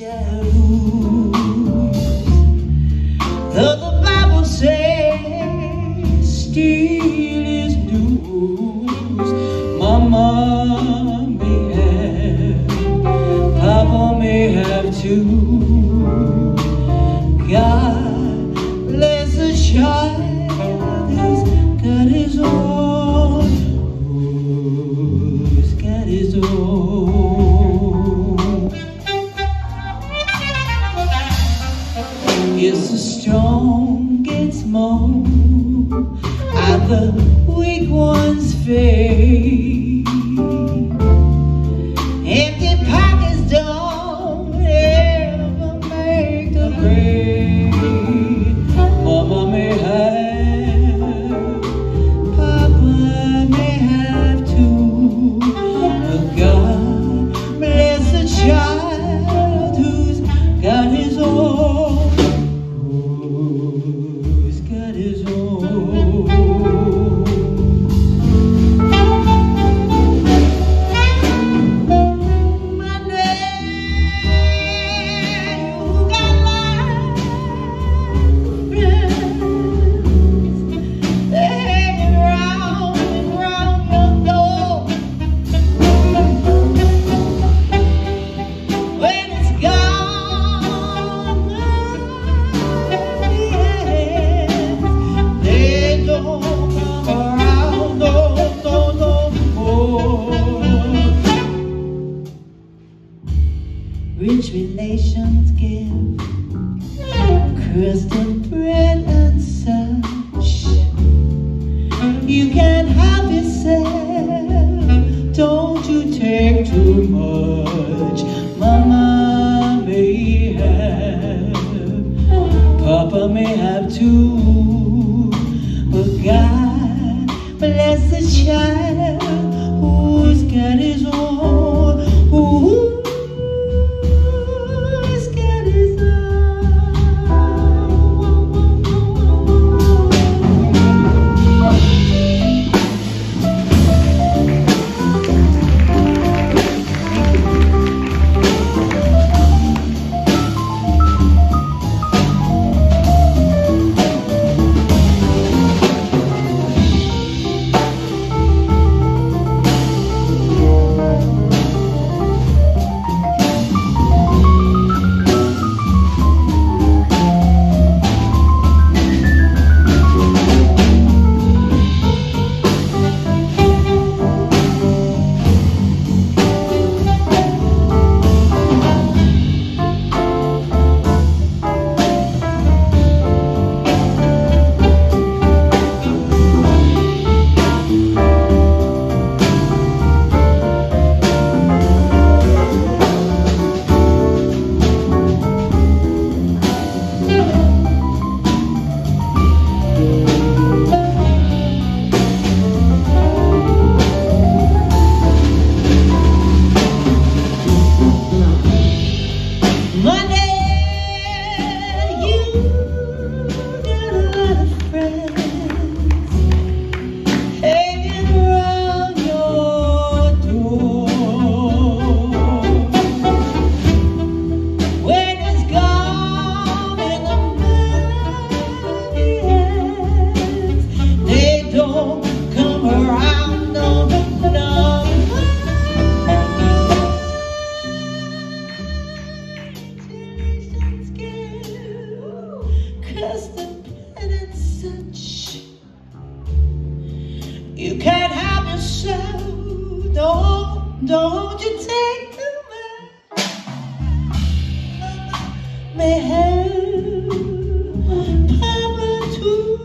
Though the Bible says steel is news, Mama may have, Papa may have too. God bless the child Yes, the strong gets more at the weak one's fate. Rich relations give crystal bread and such. You can have yourself, don't you take too much. Mama may have, Papa may have too, but God bless the child who's got his and. You can't have yourself, don't, don't you take too much. May have Papa too.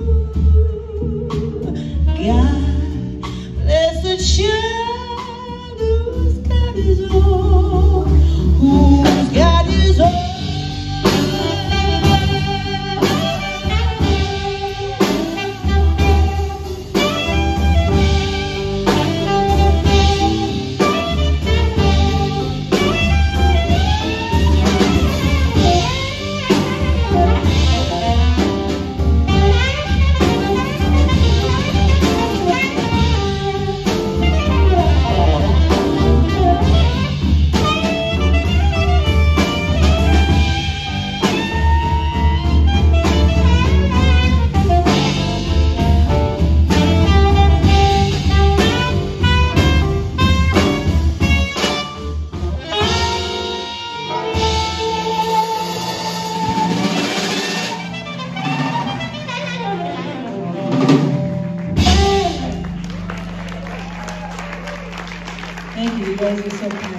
God bless the child who's got guys are so kind.